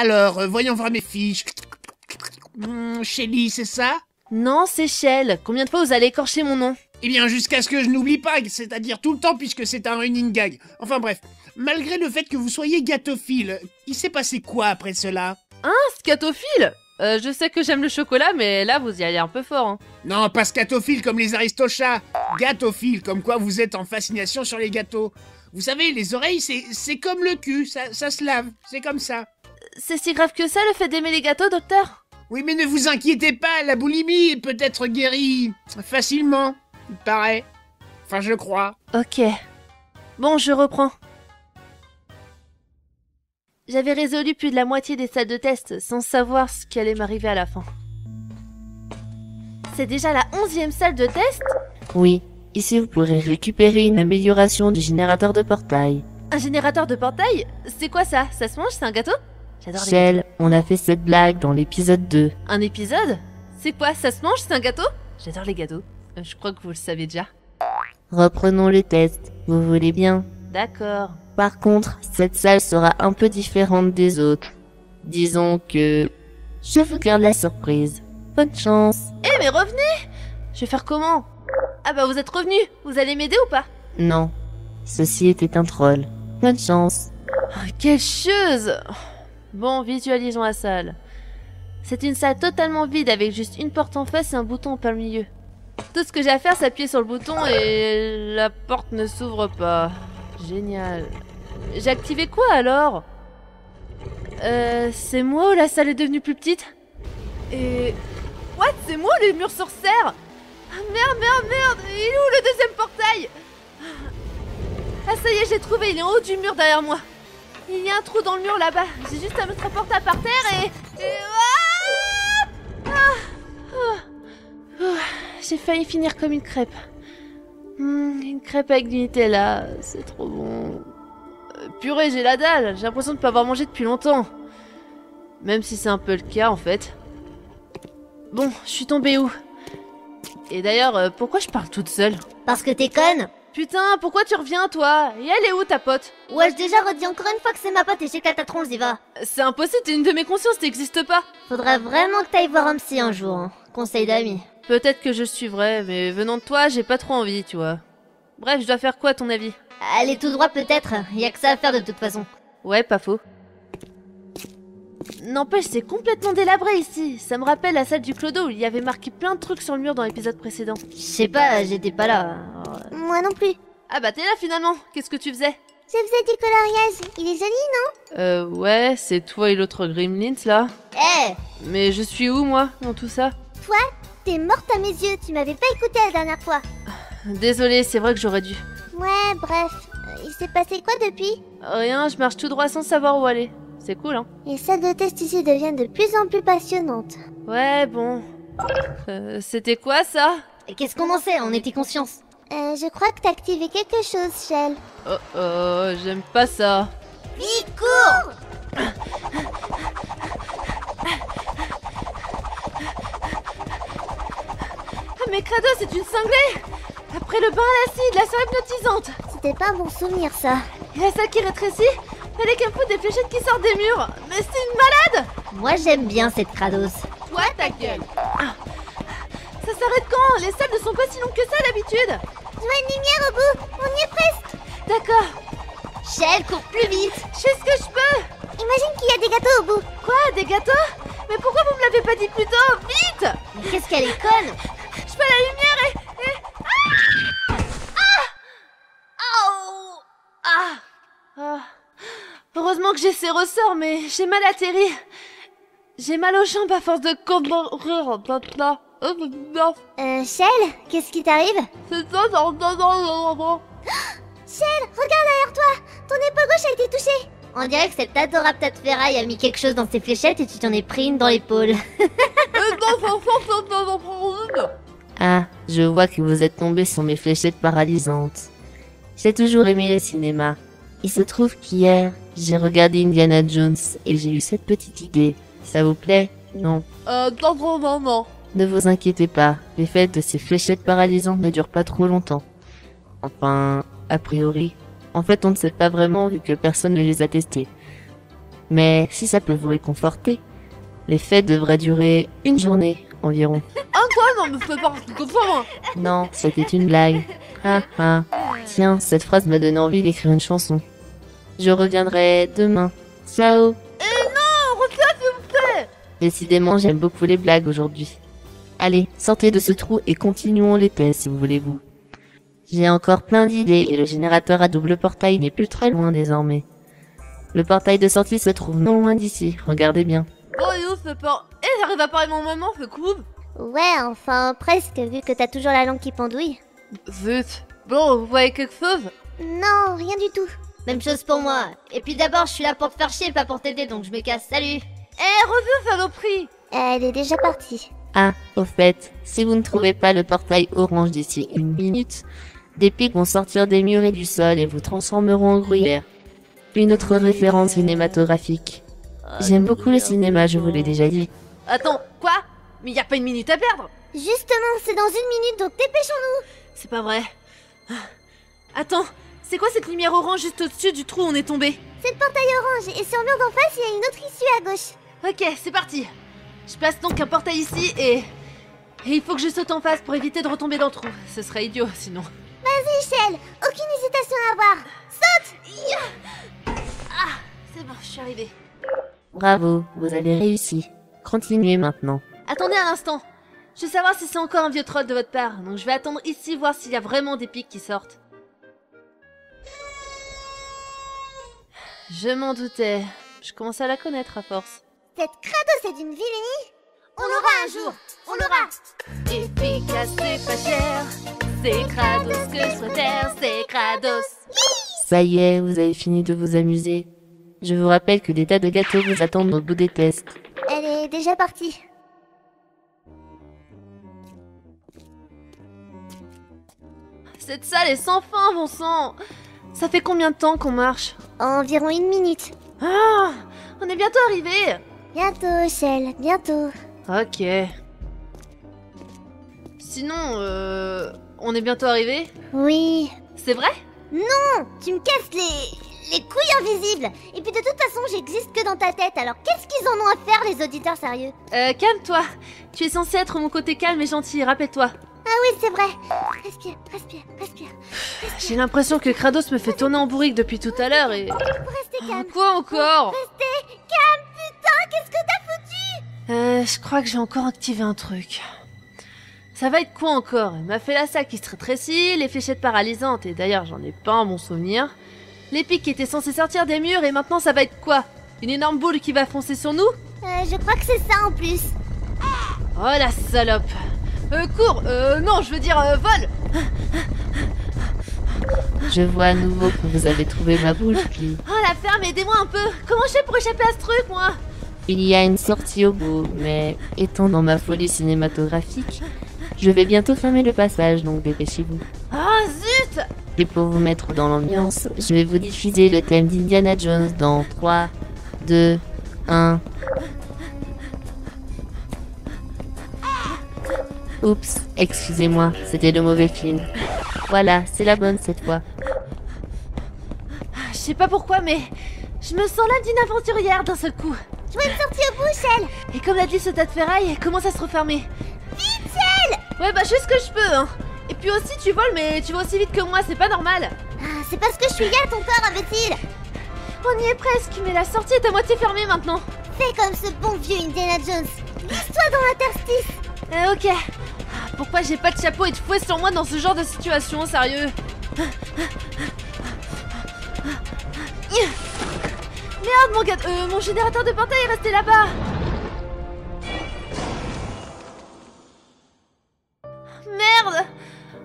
Alors, euh, voyons voir mes fiches. Shelly, c'est ça? Non, c'est Shell. Combien de fois vous allez écorcher mon nom? Eh bien, jusqu'à ce que je n'oublie pas, c'est-à-dire tout le temps puisque c'est un running gag. Enfin bref, malgré le fait que vous soyez gâtophile, il s'est passé quoi après cela? Scatophile? Euh, Je sais que j'aime le chocolat, mais là, vous y allez un peu fort. Hein. Non, pas scatophile comme les aristochats. Gâtophile, comme quoi vous êtes en fascination sur les gâteaux. Vous savez, les oreilles, c'est c'est comme le cul, ça, ça se lave, c'est comme ça. C'est si grave que ça, le fait d'aimer les gâteaux, docteur Oui, mais ne vous inquiétez pas, la boulimie peut être guérie facilement, il paraît. Enfin, je crois. Ok. Bon, je reprends. J'avais résolu plus de la moitié des salles de test sans savoir ce qui allait m'arriver à la fin. C'est déjà la onzième salle de test? Oui, ici vous pourrez récupérer une amélioration du générateur de portail. Un générateur de portail? C'est quoi ça? Ça se mange C'est un gâteau? J'adore les Shell, on a fait cette blague dans l'épisode 2. Un épisode? C'est quoi Ça se mange C'est un gâteau? J'adore les gâteaux. Euh, je crois que vous le savez déjà. Reprenons le test, vous voulez bien? D'accord. Par contre, cette salle sera un peu différente des autres. Disons que... Je vous garde la surprise. Bonne chance. Eh mais revenez Je vais faire comment? Ah bah vous êtes revenu Vous allez m'aider ou pas? Non, ceci était un troll. Bonne chance. Ah, Quelle chieuse Bon, visualisons la salle. C'est une salle totalement vide avec juste une porte en face et un bouton en plein milieu. Tout ce que j'ai à faire, c'est appuyer sur le bouton et la porte ne s'ouvre pas. Génial. J'ai activé quoi alors? Euh, c'est moi ou la salle est devenue plus petite? Et... What C'est moi les murs se resserrent Ah merde, merde, merde Il est où le deuxième portail? Ah ça y est, j'ai trouvé, il est en haut du mur derrière moi. Il y a un trou dans le mur là-bas. J'ai juste à mettre un portail par terre et... et... Ah Ah Ah J'ai failli finir comme une crêpe. Hmm, une crêpe avec du Nutella, c'est trop bon. Euh, purée, j'ai la dalle. J'ai l'impression de pas avoir mangé depuis longtemps. Même si c'est un peu le cas en fait. Bon, je suis tombée où? Et d'ailleurs, euh, pourquoi je parle toute seule? Parce que t'es conne Putain, pourquoi tu reviens toi? Et elle est où ta pote? Ouais, j'ai déjà redit encore une fois que c'est ma pote et j'ai qu'à ta tronche, Diva. C'est impossible, t'es une de mes consciences, t'existes pas. Faudra vraiment que t'ailles voir un psy un jour. hein. Conseil d'amis. Peut-être que je suivrai, mais venant de toi, j'ai pas trop envie, tu vois. Bref, je dois faire quoi à ton avis? Allez tout droit peut-être, y a que ça à faire de toute façon. Ouais, pas faux. N'empêche, c'est complètement délabré ici. Ça me rappelle la salle du clodo où il y avait marqué plein de trucs sur le mur dans l'épisode précédent. Je sais pas, j'étais pas là. Moi non plus. Ah bah t'es là finalement, qu'est-ce que tu faisais? Je faisais du coloriage. Il est joli, non? Euh, ouais, c'est toi et l'autre Gremlins là. Eh Mais je suis où moi, dans tout ça? Toi, t'es morte à mes yeux. Tu m'avais pas écouté la dernière fois. Désolée, c'est vrai que j'aurais dû. Ouais, bref. Euh, Il s'est passé quoi depuis? Rien, je marche tout droit sans savoir où aller. C'est cool, hein Les salles de test ici deviennent de plus en plus passionnantes. Ouais, bon. Euh, C'était quoi ça? Et qu'est-ce qu'on en sait? On était conscience. Euh, je crois que t'as activé quelque chose, Shell. Oh oh, j'aime pas ça. Vite, cours Ah mais Crado, c'est une cinglée Après le bain à l'acide, la soie hypnotisante C'était pas un bon souvenir, ça. Et la salle qui rétrécit? Elle est qu'un peu des fléchettes qui sortent des murs Mais c'est une malade Moi, j'aime bien cette Kratos. Toi, ta gueule Ah. Ça s'arrête quand? Les salles ne sont pas si longues que ça d'habitude Je vois une lumière au bout. On y est presque. D'accord, Shell, cours plus vite. je fais ce que je peux Imagine qu'il y a des gâteaux au bout. Quoi, des gâteaux? Mais pourquoi vous me l'avez pas dit plus tôt? Vite Mais qu'est-ce qu'elle est conne Je fais la lumière et... et... Ah Ah Ah Ah Heureusement que j'ai ces ressorts, mais j'ai mal atterri. J'ai mal aux jambes à force de courir. Euh, Shell, qu'est-ce qui t'arrive? Shell, regarde derrière toi. Ton épaule gauche a été touchée. On dirait que cette adorable tête ferraille a mis quelque chose dans ses fléchettes et tu t'en es pris une dans l'épaule. Ah, je vois que vous êtes tombé sur mes fléchettes paralysantes. J'ai toujours aimé le cinéma. Il se trouve qu'hier, j'ai regardé Indiana Jones et j'ai eu cette petite idée. Ça vous plaît? Non. Euh, non, non, non. Ne vous inquiétez pas, l'effet de ces fléchettes paralysantes ne dure pas trop longtemps. Enfin, a priori. En fait, on ne sait pas vraiment vu que personne ne les a testées. Mais si ça peut vous réconforter, les fêtes devraient durer une journée environ. Ah quoi? Non, me fais pas ça, moi Non, c'était une blague. Ah ah. Tiens, cette phrase m'a donné envie d'écrire une chanson. Je reviendrai demain. Ciao Non, reviens, s'il vous plaît Décidément, j'aime beaucoup les blagues aujourd'hui. Allez, sortez de ce trou et continuons les tests si vous voulez-vous. J'ai encore plein d'idées et le générateur à double portail n'est plus très loin désormais. Le portail de sortie se trouve non loin d'ici, regardez bien. Oh, yo, fais peur Eh, j'arrive à parler mon maman, fais coupe Ouais, enfin, presque, vu que t'as toujours la langue qui pendouille. Zut Bon, vous voyez quelque chose? Non, rien du tout. Même chose pour moi. Et puis d'abord, je suis là pour te faire chier, pas pour t'aider, donc je me casse. Salut Eh, reviens, saloperie Elle est déjà partie. Ah, au fait, si vous ne trouvez pas le portail orange d'ici une minute, des pics vont sortir des murs et du sol et vous transformeront en gruyère. Une autre référence cinématographique. J'aime beaucoup le cinéma, je vous l'ai déjà dit. Attends, quoi? Mais y a pas une minute à perdre Justement, c'est dans une minute, donc dépêchons-nous. C'est pas vrai. Attends, c'est quoi cette lumière orange juste au-dessus du trou où on est tombé? C'est le portail orange, et sur le mur d'en face, il y a une autre issue à gauche. Ok, c'est parti. Je place donc un portail ici et... Et il faut que je saute en face pour éviter de retomber dans le trou. Ce serait idiot sinon. Vas-y, Shell, aucune hésitation à avoir. Ah, c'est bon, je suis arrivée. Bravo, vous avez réussi. Continuez maintenant. Attendez un instant. Je veux savoir si c'est encore un vieux troll de votre part, donc je vais attendre ici voir s'il y a vraiment des pics qui sortent. Je m'en doutais. Je commence à la connaître à force. Cette crado, c'est d'une vilainie. On l'aura un jour, on l'aura. Efficace, c'est pas cher? C'est Kratos que je préfère, c'est Kratos. Ça y est, vous avez fini de vous amuser. Je vous rappelle que des tas de gâteaux vous attendent au bout des tests. Elle est déjà partie. Cette salle est sans fin, bon sang. Ça fait combien de temps qu'on marche Environ une minute. Ah, on est bientôt arrivé. Bientôt, Shell, bientôt. Ok. Sinon, euh, on est bientôt arrivé Oui. C'est vrai Non, tu me casses les... les couilles invisibles. Et puis de toute façon, j'existe que dans ta tête, alors qu'est-ce qu'ils en ont à faire, les auditeurs sérieux? Euh, calme-toi. Tu es censé être mon côté calme et gentil, rappelle-toi. Ah oui, c'est vrai. Respire, respire, respire. J'ai l'impression que Kratos me fait tourner en bourrique depuis tout à l'heure et... Restez Oh, calme. quoi encore Restez calme, putain, qu'est-ce que t'as foutu? Euh, je crois que j'ai encore activé un truc. Ça va être quoi encore? Elle m'a fait la salle qui se rétrécit, les fléchettes paralysantes, et d'ailleurs j'en ai pas un bon souvenir. Les pics qui étaient censés sortir des murs, et maintenant ça va être quoi? Une énorme boule qui va foncer sur nous? Euh, je crois que c'est ça en plus. Oh la salope Euh, cours Euh, non, je veux dire, euh, vole Je vois à nouveau que vous avez trouvé ma boule, puis Oh la ferme, aidez-moi un peu. Comment je fais pour échapper à ce truc, moi? Il y a une sortie au bout, mais étant dans ma folie cinématographique, je vais bientôt fermer le passage, donc dépêchez-vous. Ah, zut! Et pour vous mettre dans l'ambiance, je vais vous diffuser le thème d'Indiana Jones dans 3, 2, 1. Oups, excusez-moi, c'était le mauvais film. Voilà, c'est la bonne cette fois. Je sais pas pourquoi, mais... Je me sens là d'une aventurière d'un seul coup. Je vois une sortie au bout, Shell. Et comme l'a dit ce tas de ferraille, elle commence à se refermer? Vite, Ouais, bah juste que je peux, hein. Et puis aussi, tu voles, mais tu vas aussi vite que moi, c'est pas normal. Ah, c'est parce que je suis là, ton corps, imbécile. On y est presque, mais la sortie est à moitié fermée maintenant. Fais comme ce bon vieux Indiana Jones. Glisse-toi dans l'interstice. Euh, ok. Ah, Pourquoi j'ai pas de chapeau et de fouet sur moi dans ce genre de situation, sérieux Merde, mon gars, euh, mon générateur de portail est resté là-bas. Merde.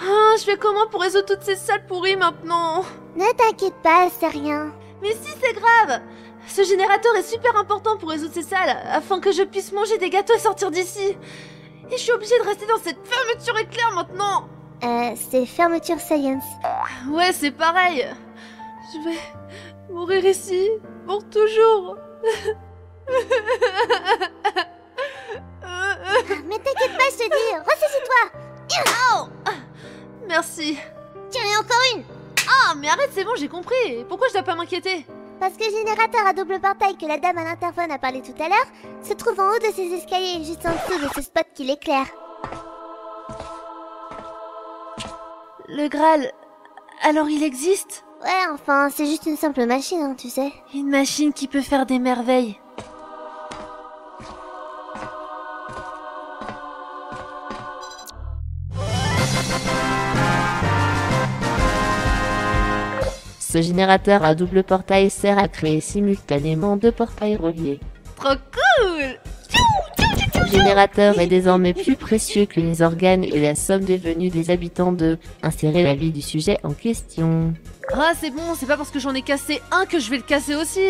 Ah, je fais comment pour résoudre toutes ces salles pourries maintenant Ne t'inquiète pas, c'est rien. Mais si, c'est grave Ce générateur est super important pour résoudre ces salles, afin que je puisse manger des gâteaux et sortir d'ici. Et je suis obligée de rester dans cette fermeture éclair maintenant. Euh, c'est fermeture science. Ouais, c'est pareil. Je vais mourir ici, pour toujours. Mais t'inquiète pas, je te dis, ressaisis-toi. Merci. Tiens, et encore une. Ah, mais arrête, c'est bon, j'ai compris. Pourquoi je dois pas m'inquiéter? Parce que le générateur à double portail que la dame à l'interphone a parlé tout à l'heure se trouve en haut de ces escaliers, juste en dessous de ce spot qui l'éclaire. Le Graal. Alors il existe? Ouais, enfin, c'est juste une simple machine, hein, tu sais. Une machine qui peut faire des merveilles. Ce générateur à double portail sert à créer simultanément deux portails reliés. Trop cool Le générateur est désormais plus précieux que les organes et la somme des venues des habitants de insérer la vie du sujet en question. Ah c'est bon, c'est pas parce que j'en ai cassé un que je vais le casser aussi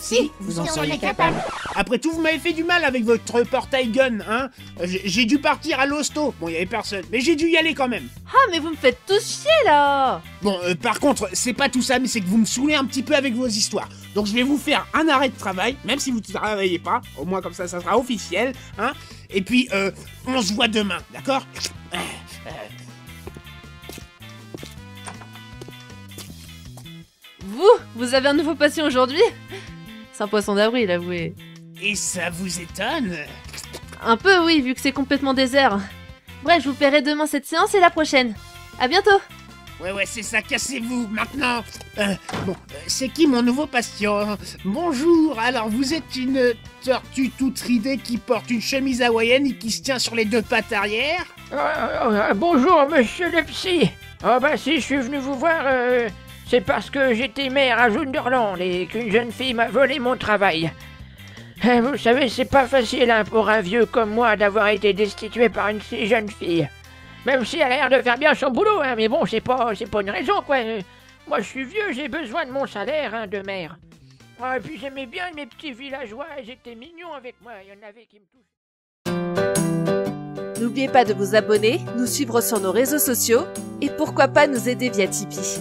Si, vous en seriez capable. Après tout, vous m'avez fait du mal avec votre portail gun, hein J'ai j'ai dû partir à l'hosto. Bon, il y avait personne, mais j'ai dû y aller quand même. Ah mais vous me faites tous chier là Bon, euh, par contre, c'est pas tout ça, mais c'est que vous me saoulez un petit peu avec vos histoires. Donc je vais vous faire un arrêt de travail, même si vous ne travaillez pas. Au moins comme ça, ça sera officiel, hein Et puis, euh, on se voit demain, d'accord? Vous Vous avez un nouveau patient aujourd'hui? C'est un poisson d'avril, avouez. Et ça vous étonne? Un peu oui, vu que c'est complètement désert. Bref, je vous paierai demain cette séance et la prochaine. À bientôt Ouais, ouais, c'est ça, cassez-vous, maintenant Euh, Bon, euh, c'est qui mon nouveau patient Bonjour, alors vous êtes une tortue toute ridée qui porte une chemise hawaïenne et qui se tient sur les deux pattes arrière? Euh, euh, bonjour, monsieur le psy. Ah bah si je suis venu vous voir, euh, c'est parce que j'étais maire à Junderland et qu'une jeune fille m'a volé mon travail. Eh, Vous savez, c'est pas facile hein, pour un vieux comme moi d'avoir été destitué par une si jeune fille. Même si elle a l'air de faire bien son boulot, hein, mais bon, c'est pas, pas une raison, quoi. Moi, je suis vieux, j'ai besoin de mon salaire hein, de maire. Ah, et puis j'aimais bien mes petits villageois, ils étaient mignons avec moi, il y en avait qui me touchaient. N'oubliez pas de vous abonner, nous suivre sur nos réseaux sociaux et pourquoi pas nous aider via Tipeee.